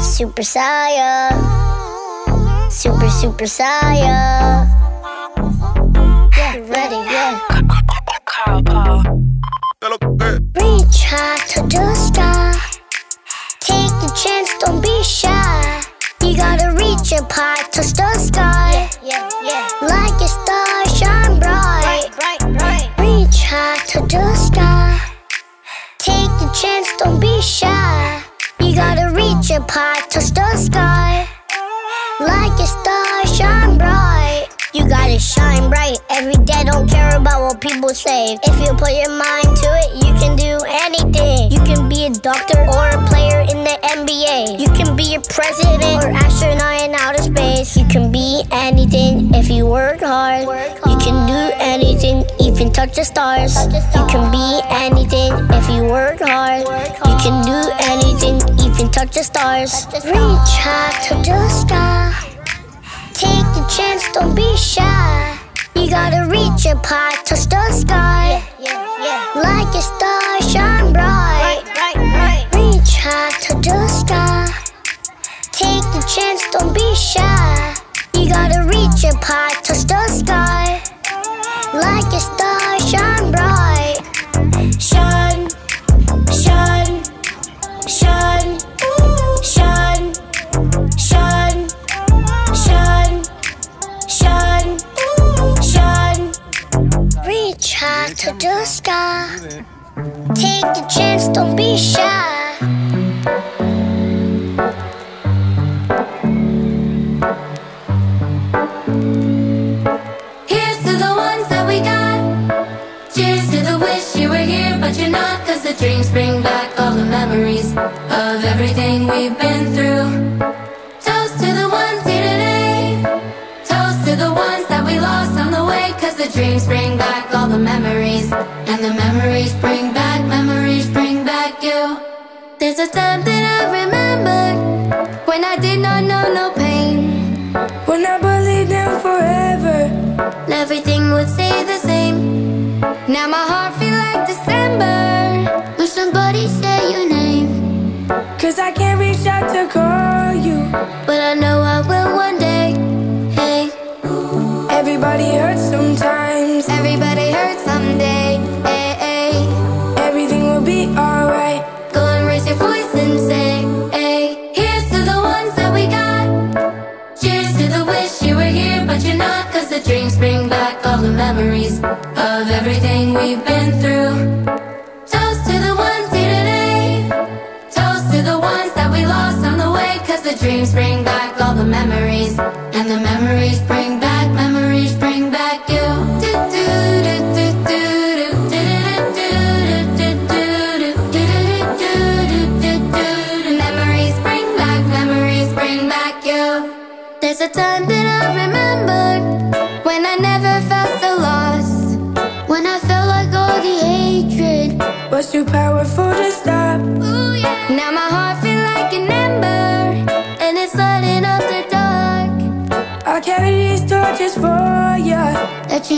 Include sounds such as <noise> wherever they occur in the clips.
Super Saya. Super, super Saya. Yeah, ready, yeah. Carl Paul. Reach high to the sky. Take the chance, don't be shy. You gotta reach up high, touch the sky. Yeah, yeah. Like a star, shine bright. Bright, bright. Reach high to the sky. Take the chance, don't be shy. You gotta high, touch the sky. Like a star, shine bright. You gotta shine bright every day, don't care about what people say. If you put your mind to it, you can do anything. You can be a doctor or a player in the NBA. You can be a president or astronaut in outer space. You can be anything if you work hard. You can do anything, even touch the stars. You can be anything if you work hard. You can do anything, touch the stars. Reach high to the sky. Take the chance, don't be shy. You gotta reach up high, touch the sky. Yeah, yeah. Like a star, shine bright. Reach high to the sky. Take the chance, don't be shy. You gotta reach up high, to the sky. Take the chance, don't be shy. Here's to the ones that we got. Cheers to the wish you were here, but you're not. Cause the dreams bring back all the memories of everything we've been through. Toast to the ones here today. Toast to the ones that we lost on the way. Cause the dreams bring back all the memories. But I know I will one day.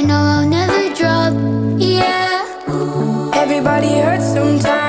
Know I'll never drop. Yeah. Everybody hurts sometimes,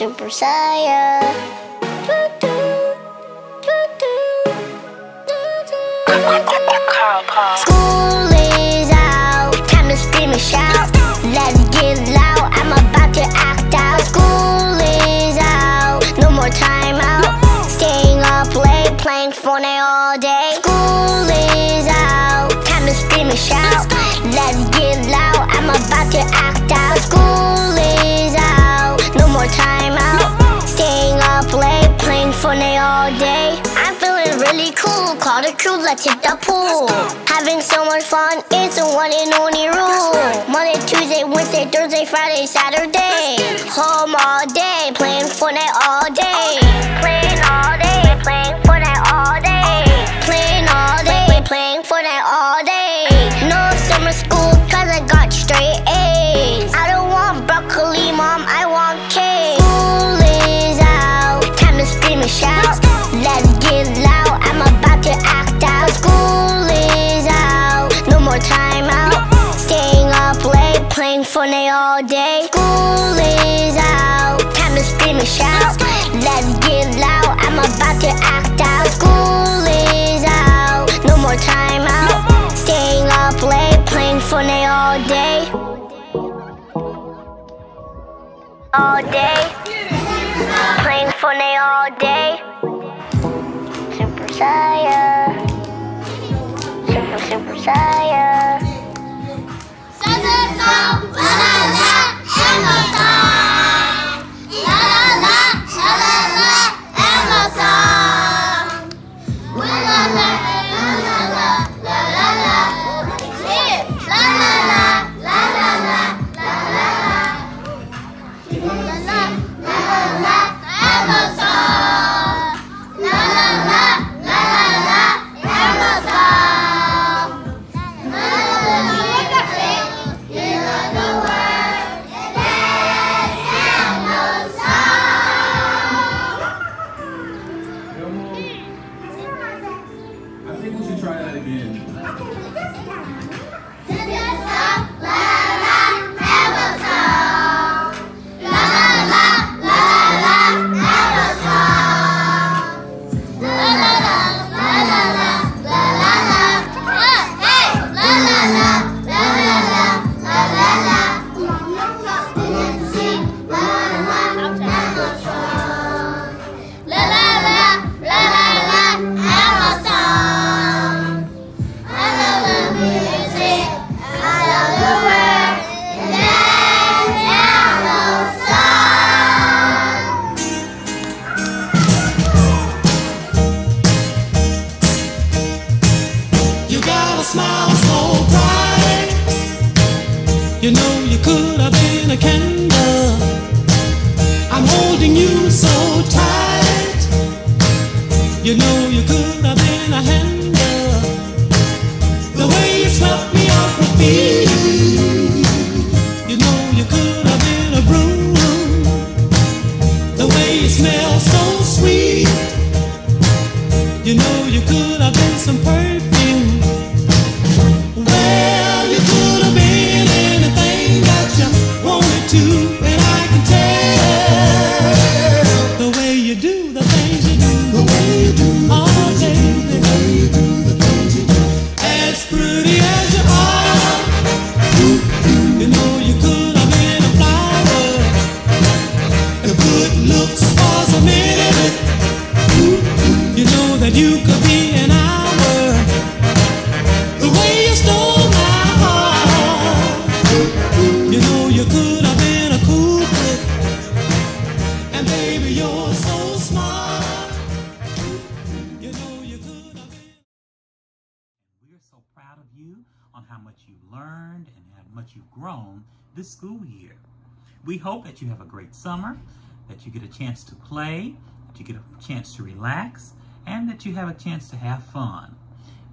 Super Saiyan. School is out, time to scream and shout. Let's get loud, I'm about to act out. School is out, no more time out. Staying up late, playing Fortnite all day. School is out, time to scream and shout. Let's get loud, I'm about to act all day. I'm feeling really cool, call the crew, let's hit the pool. Having so much fun, it's a one and only rule. Monday, Tuesday, Wednesday, Thursday, Friday, Saturday. Home all day, all day. All day. Playing Fortnite all day. Super Saiyan. Super Super Saiyan. I this school year. We hope that you have a great summer, that you get a chance to play, that you get a chance to relax, and that you have a chance to have fun.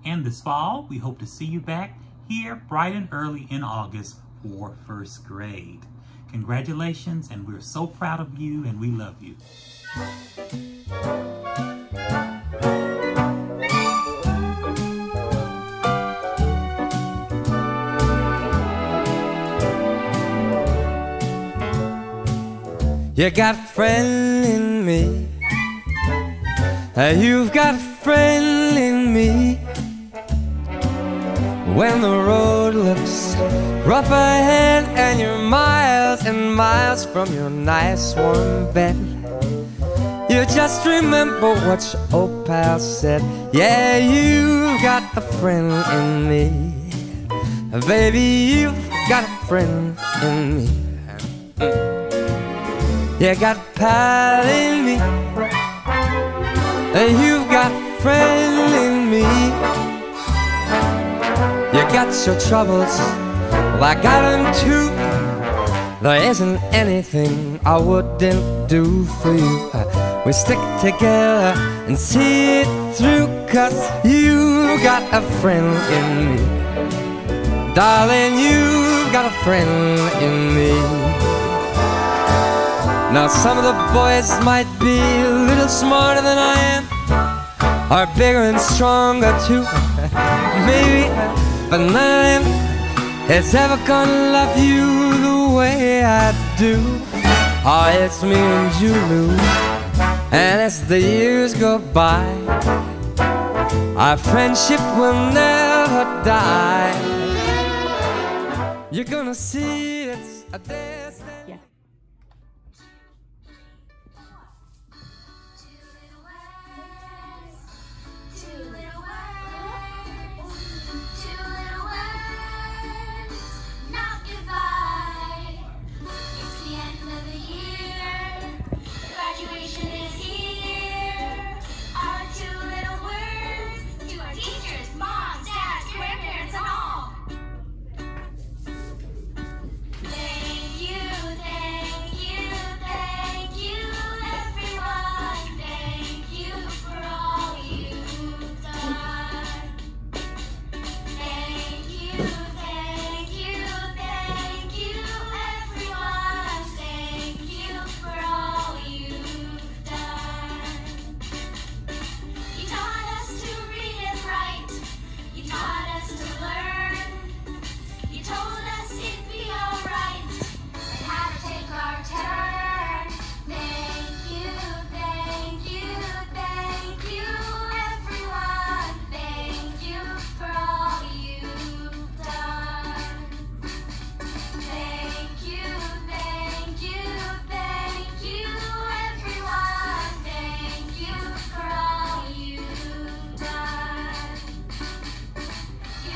And this fall, we hope to see you back here bright and early in August for first grade. Congratulations, and we're so proud of you and we love you. You got a friend in me. Uh, You've got a friend in me. When the road looks rough ahead and you're miles and miles from your nice warm bed, you just remember what your old pal said. Yeah, you've got a friend in me. Baby, you've got a friend in me. You got pal in me. And you've got friend in me. You got your troubles, well, I got them too. There isn't anything I wouldn't do for you. We stick together and see it through, cause you got a friend in me. Darling, you've got a friend in me. Now, some of the boys might be a little smarter than I am, or bigger and stronger too. <laughs> Maybe, but none of them is ever gonna love you the way I do. Oh, it's me and Lou. And as the years go by, our friendship will never die. You're gonna see it's a day.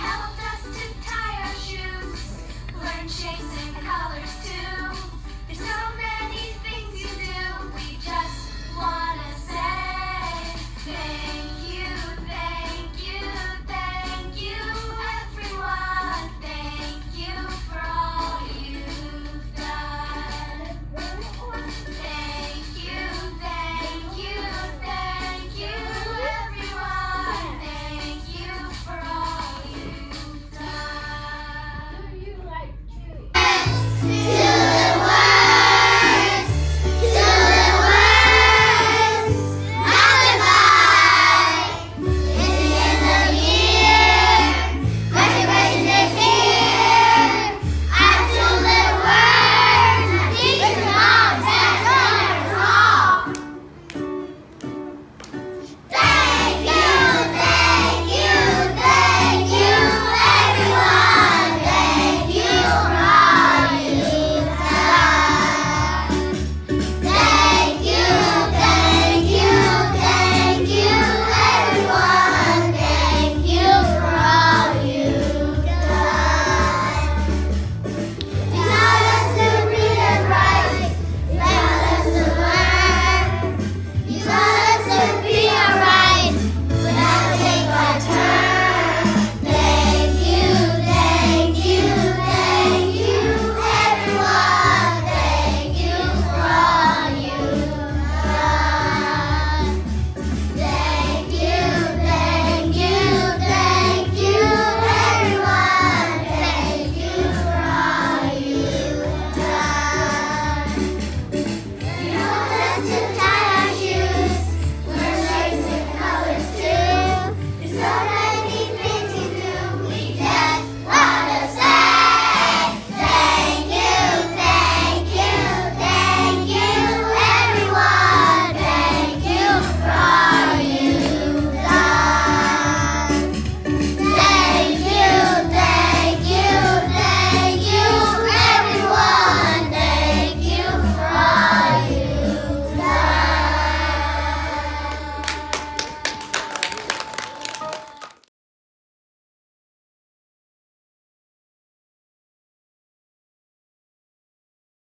다음 영상